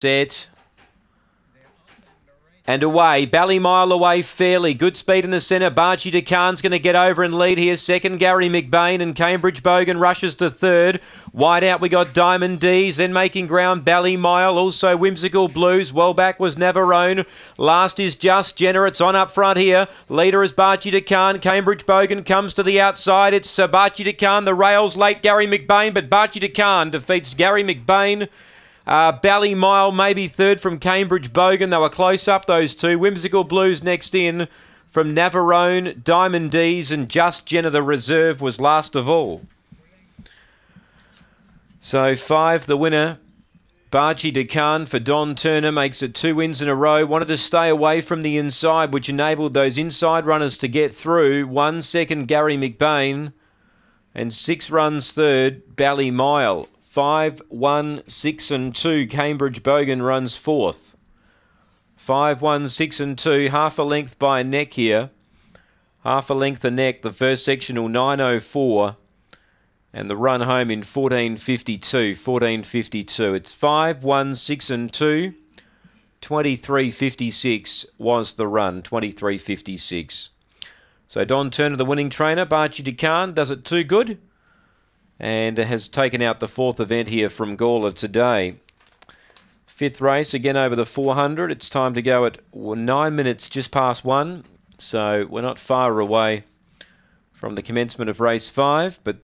Set. And away, Ballymile away fairly. Good speed in the centre. Barchi DeCan's going to get over and lead here. Second, Gary McBain and Cambridge Bogan rushes to third. Wide out, we got Diamond D's. Then making ground, Ballymile. Also, Whimsical Blues. Well back was Navarone. Last is Just Jenner. It's on up front here. Leader is Barchi DeCan. Cambridge Bogan comes to the outside. It's Barchi DeCan. The rails late, Gary McBain. But Barchi DeCan defeats Gary McBain. Uh, Ballymile maybe third from Cambridge Bogan. They were close up, those two. Whimsical Blues next in from Navarone, Diamond D's, and Just Jenna, the reserve, was last of all. So five, the winner. Barchi DeCan for Don Turner makes it two wins in a row. Wanted to stay away from the inside, which enabled those inside runners to get through. One second, Gary McBain. And six runs third, Ballymile. Five, one, six, and two. Cambridge Bogan runs fourth. Five, one, six, and two. Half a length by neck here. Half a length a neck. The first sectional 904. And the run home in 1452. 1452. It's five, one, six, and two. 23.56 was the run. 23.56. So Don Turner, the winning trainer. Barchi DeCan does it too good and has taken out the fourth event here from Gawler today. Fifth race again over the 400. It's time to go at nine minutes just past one, so we're not far away from the commencement of race five, but